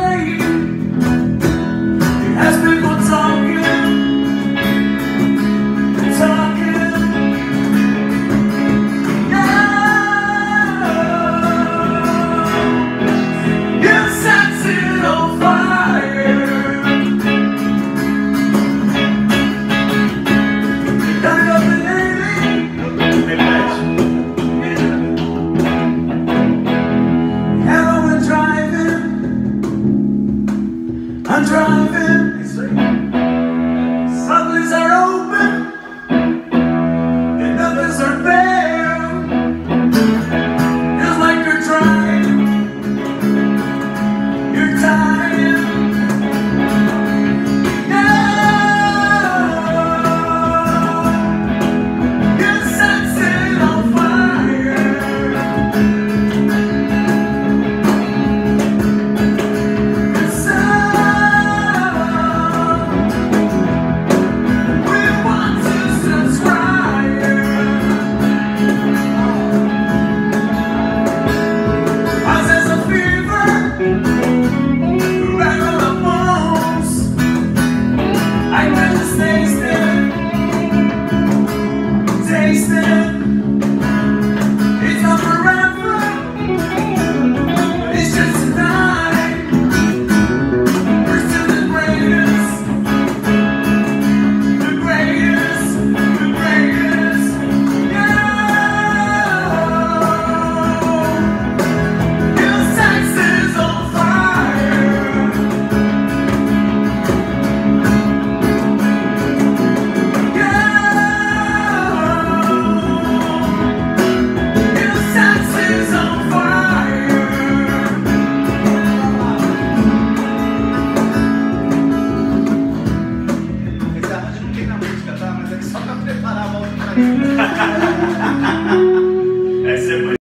playing I'm driving. Ha ha ha!